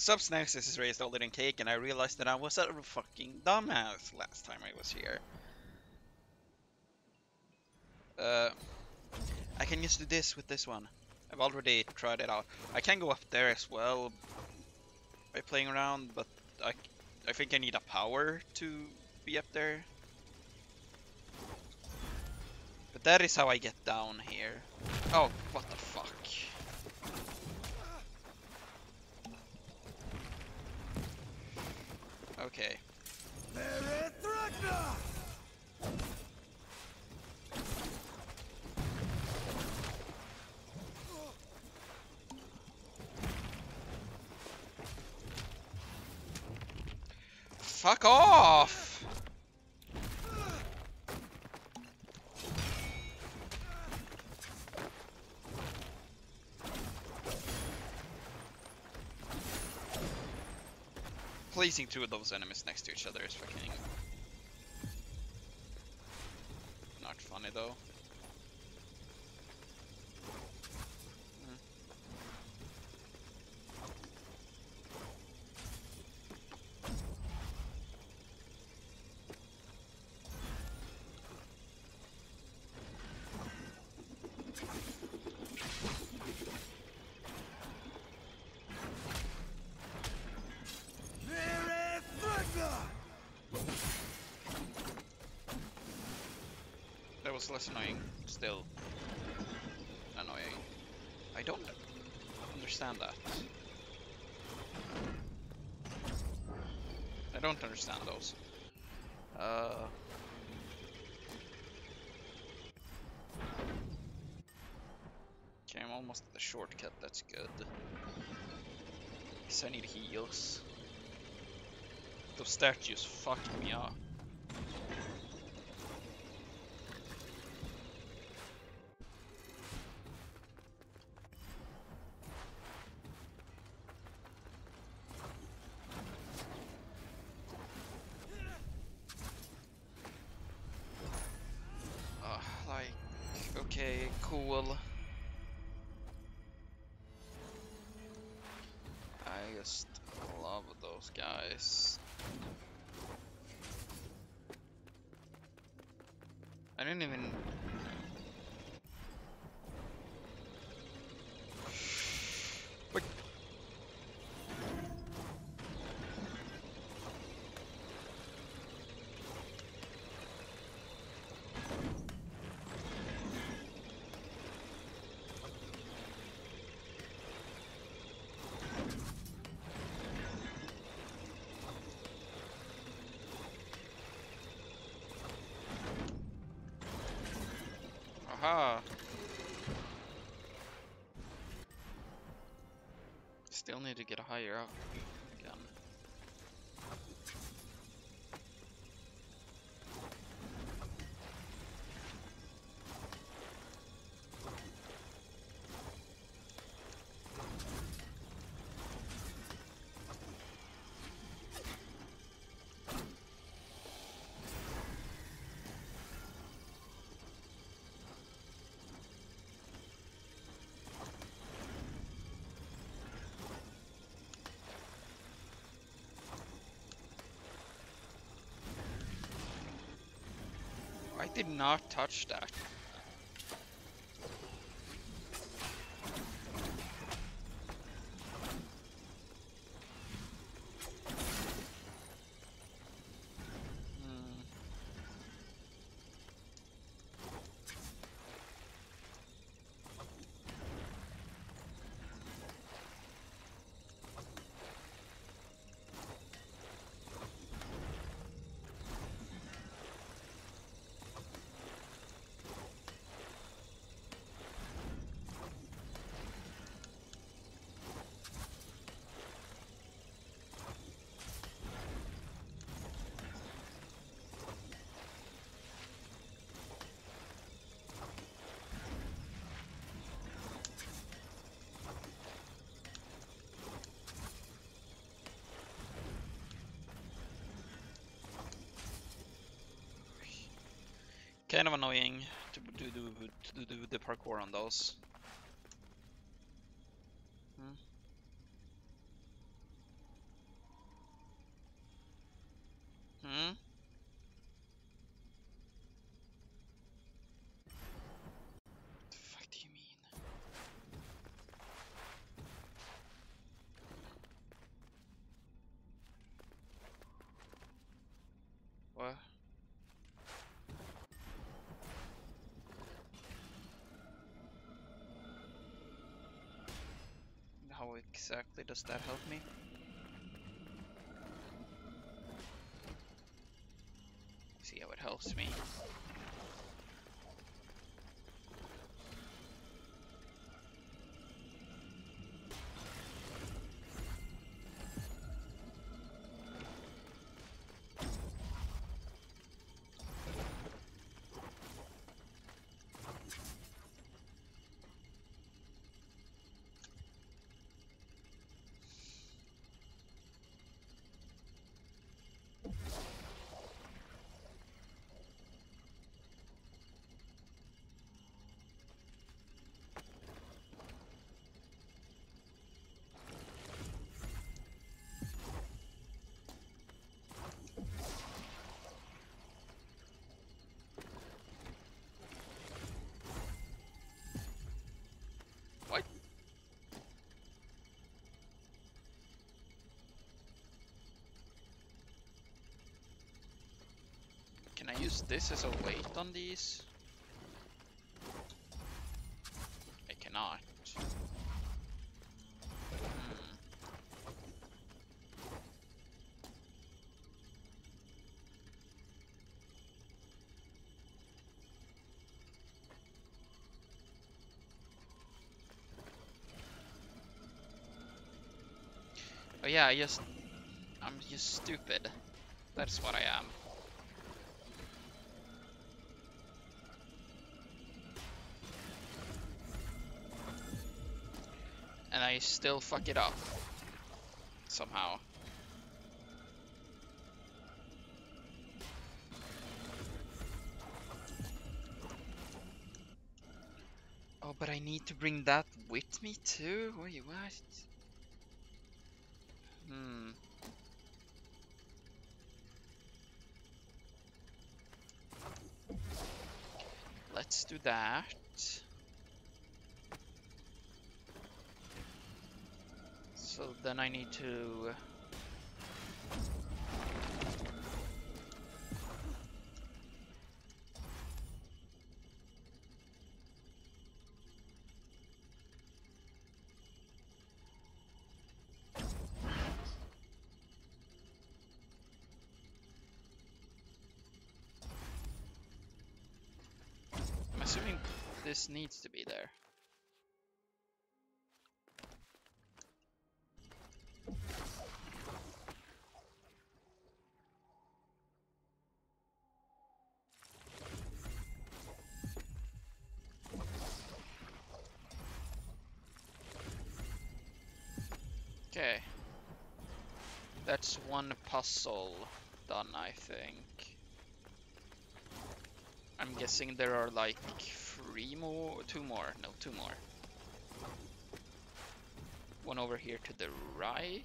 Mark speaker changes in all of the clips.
Speaker 1: Subsnax is raised older than cake, and I realized that I was a fucking dumbass last time I was here. Uh, I can just do this with this one. I've already tried it out. I can go up there as well by playing around, but I, I think I need a power to be up there. But that is how I get down here. Oh, what the fuck. Okay. Fuck off! Placing two of those enemies next to each other is fucking... Not funny though. That was less annoying, still annoying. I don't understand that. I don't understand those. Uh... Okay, I'm almost at the shortcut, that's good. Guess I need heals. Those statues fucked me up. Uh, like, okay, cool. I just love those guys. I didn't even... Aha! Still need to get a higher up did not touch that. Kind of annoying to do, do, to do the parkour on those. Hmm. Exactly does that help me? See how it helps me. Use this as a weight on these? I cannot. Hmm. Oh yeah, I just... I'm just stupid. That's what I am. Still fuck it up. Somehow. Oh, but I need to bring that with me too? Wait, what? Hmm. Let's do that. So then I need to... I'm assuming this needs to be there. Puzzle done, I think. I'm guessing there are like three more, two more, no, two more. One over here to the right.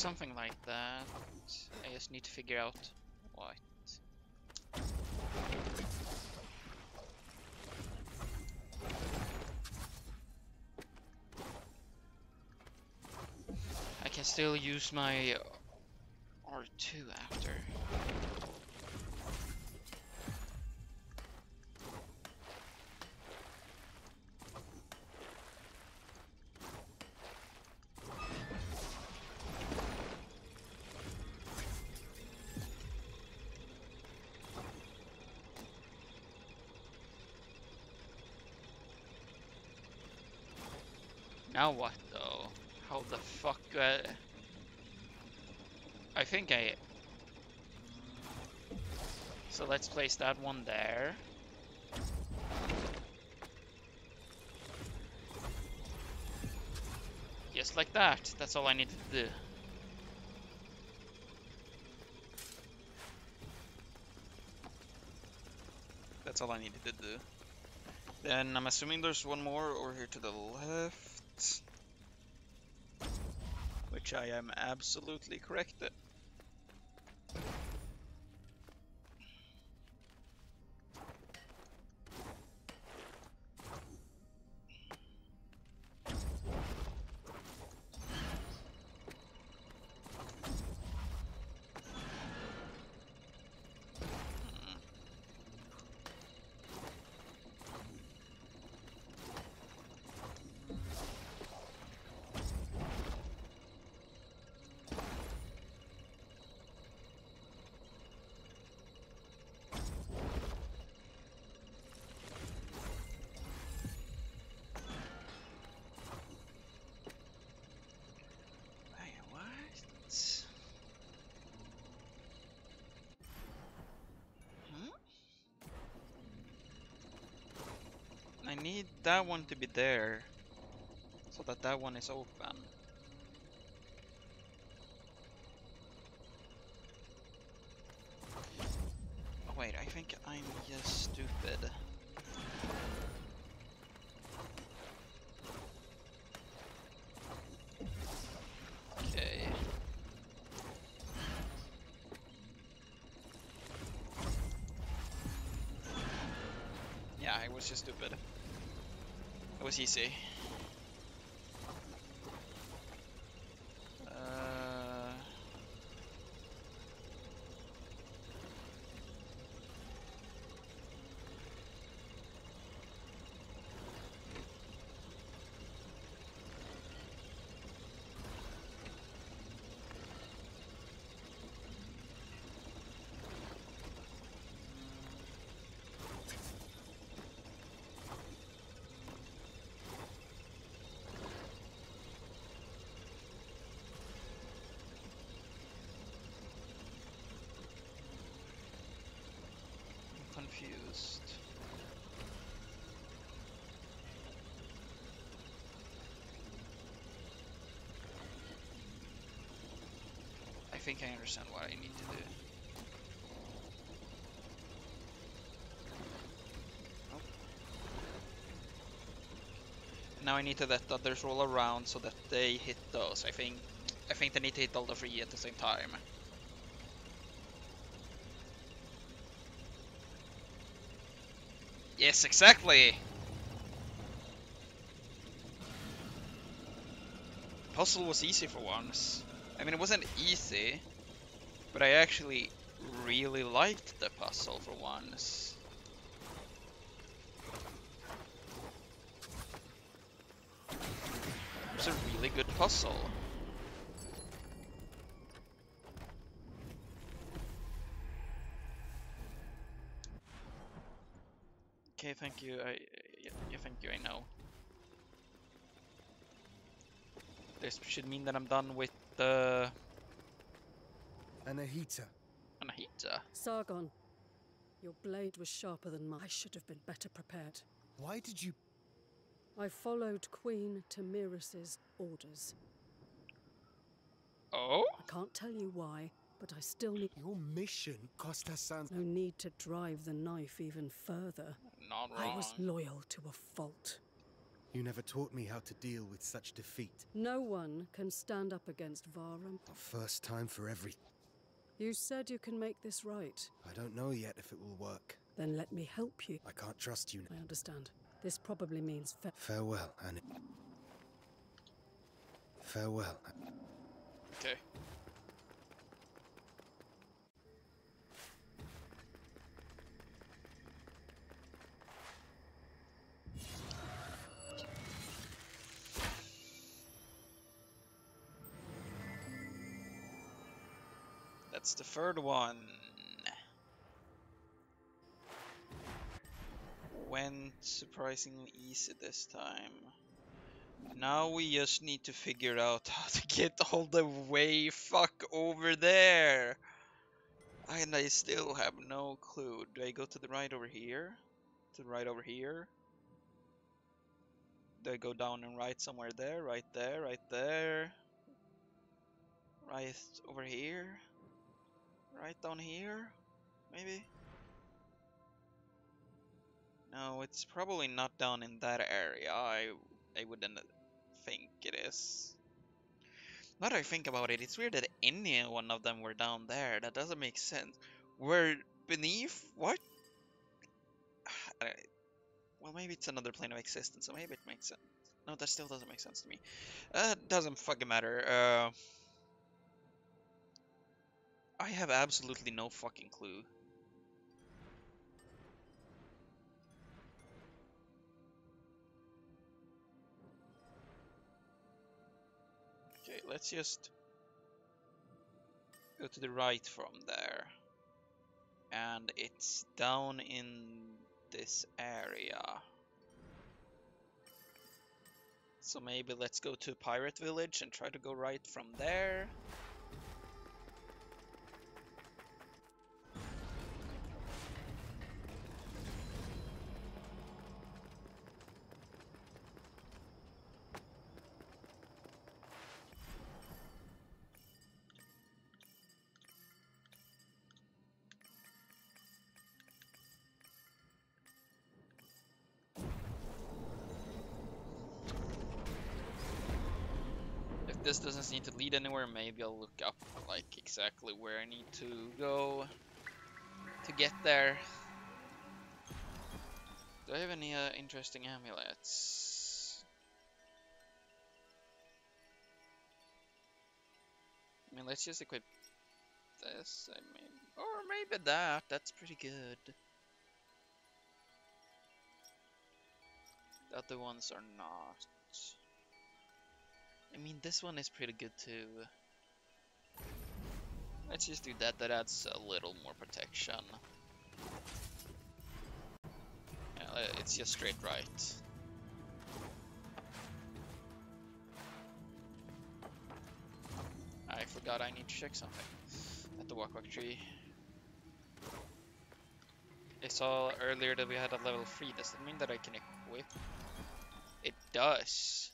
Speaker 1: Something like that. I just need to figure out what. I can still use my R2 after. Now what though? How the fuck? Uh... I think I. So let's place that one there. Just like that. That's all I needed to do. That's all I needed to do. Then I'm assuming there's one more over here to the left. Which I am absolutely correct at. Need that one to be there so that that one is open. Oh wait, I think I'm just stupid. Okay. Yeah, I was just stupid. It was easy. Uh, I'm confused. I think I understand what I need to do. Now I need to let the others roll around so that they hit those. I think I think they need to hit all the three at the same time. Yes, exactly. Puzzle was easy for once. I mean, it wasn't easy, but I actually really liked the puzzle for once. It was a really good puzzle. Okay, thank you. I yeah, yeah, thank you. I know. This should mean that I'm done with the
Speaker 2: Anahita.
Speaker 1: Anahita.
Speaker 3: Sargon, your blade was sharper than mine. I should have been better prepared.
Speaker 2: Why did you...
Speaker 3: I followed Queen Thomyris's orders.
Speaker 1: Oh?
Speaker 3: I can't tell you why, but I still need
Speaker 2: Your mission cost us
Speaker 3: no need to drive the knife even further.
Speaker 1: Not
Speaker 3: I was loyal to a fault.
Speaker 2: You never taught me how to deal with such defeat.
Speaker 3: No one can stand up against Vahram.
Speaker 2: A first time for every...
Speaker 3: You said you can make this right.
Speaker 2: I don't know yet if it will work.
Speaker 3: Then let me help you.
Speaker 2: I can't trust you.
Speaker 3: I understand. This probably means fa-
Speaker 2: Farewell, Anna. Farewell.
Speaker 1: Okay. That's the third one. Went surprisingly easy this time. Now we just need to figure out how to get all the way fuck over there. And I still have no clue. Do I go to the right over here? To the right over here? Do I go down and right somewhere there? Right there, right there. Right over here. Right down here, maybe? No, it's probably not down in that area. I I wouldn't think it is. Now that I think about it, it's weird that any one of them were down there. That doesn't make sense. We're beneath? What? Well, maybe it's another plane of existence, so maybe it makes sense. No, that still doesn't make sense to me. Uh, doesn't fucking matter. Uh, I have absolutely no fucking clue. Okay, let's just go to the right from there. And it's down in this area. So maybe let's go to Pirate Village and try to go right from there. This doesn't seem to lead anywhere, maybe I'll look up like exactly where I need to go to get there. Do I have any uh, interesting amulets? I mean, let's just equip this. I mean, or maybe that. That's pretty good. The other ones are not. I mean, this one is pretty good too. Let's just do that. That adds a little more protection. Yeah, uh, it's just straight right. I forgot I need to check something at the Wak tree. I saw earlier that we had a level 3. Does that mean that I can equip? It does.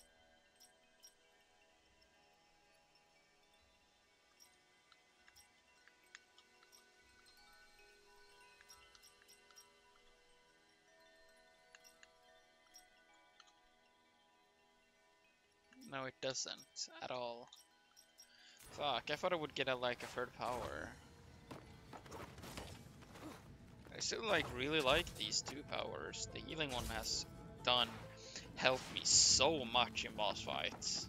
Speaker 1: No, it doesn't at all. Fuck, I thought I would get a like a third power. I still like really like these two powers. The healing one has done helped me so much in boss fights.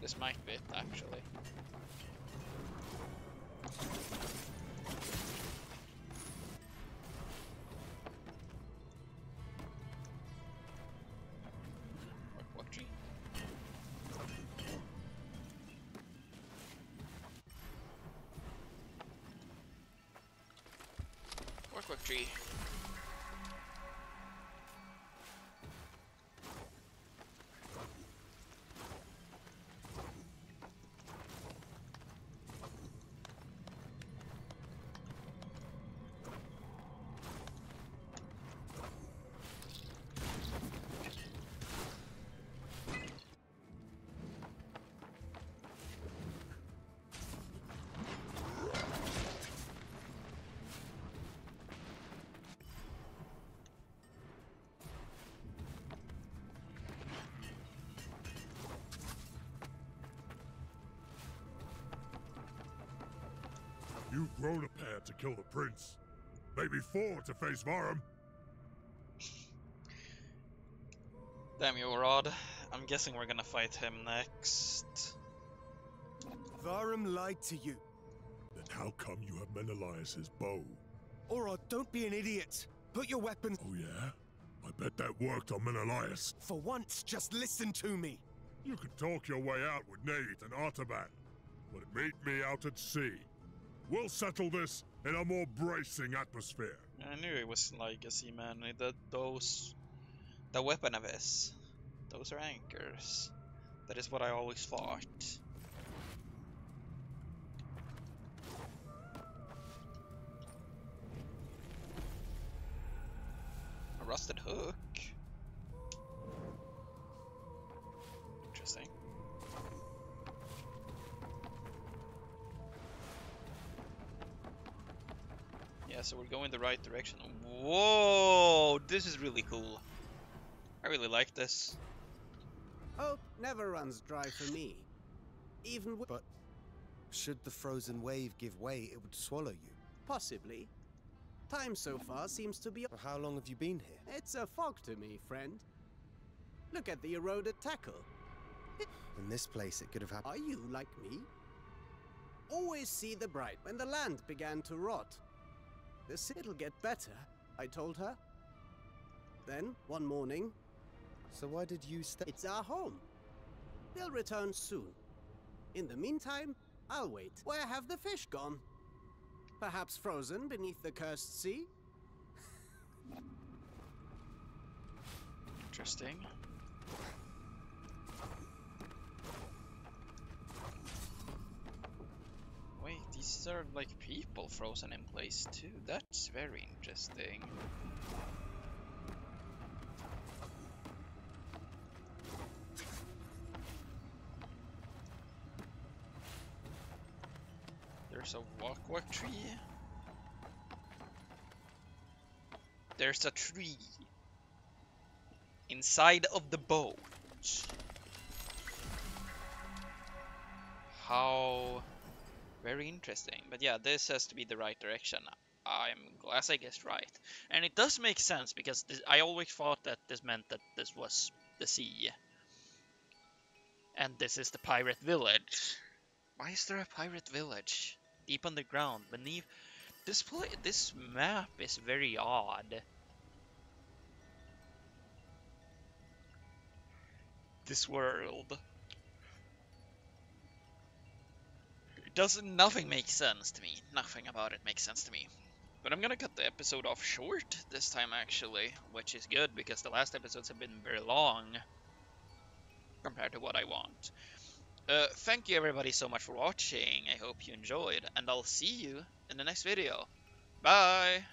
Speaker 1: This might be it, actually. Work, work tree.
Speaker 4: You've grown a pair to kill the prince. Maybe four to face Vahram.
Speaker 1: Damn you, Rod. I'm guessing we're gonna fight him next.
Speaker 2: Varum lied to you.
Speaker 4: Then how come you have Menolias's bow?
Speaker 2: Orod, don't be an idiot. Put your weapons.
Speaker 4: Oh yeah? I bet that worked on Menelaus.
Speaker 2: For once, just listen to me.
Speaker 4: You could talk your way out with Neith and Artaban, but meet me out at sea. We'll settle this in a more bracing atmosphere.
Speaker 1: I knew it was like a seaman. That those, the weapon of his, those are anchors. That is what I always thought. A rusted hook. So we're going the right direction. Whoa, this is really cool. I really like this.
Speaker 5: Hope never runs dry for me. Even with
Speaker 2: But should the frozen wave give way, it would swallow you.
Speaker 5: possibly. Time so far seems to be.
Speaker 2: How long have you been here?
Speaker 5: It's a fog to me, friend. Look at the eroded tackle.
Speaker 2: In this place, it could have happened.
Speaker 5: Are you like me? Always see the bright when the land began to rot. The city'll get better, I told her. Then, one morning,
Speaker 2: So why did you stay?
Speaker 5: it's our home. They'll return soon. In the meantime, I'll wait. Where have the fish gone? Perhaps frozen beneath the cursed sea?
Speaker 1: Interesting. Are like people frozen in place too. That's very interesting. There's a walk walk tree. There's a tree inside of the boat. How very interesting. But yeah, this has to be the right direction. I'm glad I guessed right. And it does make sense because this, I always thought that this meant that this was the sea. And this is the pirate village. Why is there a pirate village? Deep underground, beneath this pla this map is very odd. This world. Doesn't nothing make sense to me. Nothing about it makes sense to me. But I'm gonna cut the episode off short this time actually, which is good because the last episodes have been very long compared to what I want. Uh, thank you everybody so much for watching. I hope you enjoyed, and I'll see you in the next video. Bye!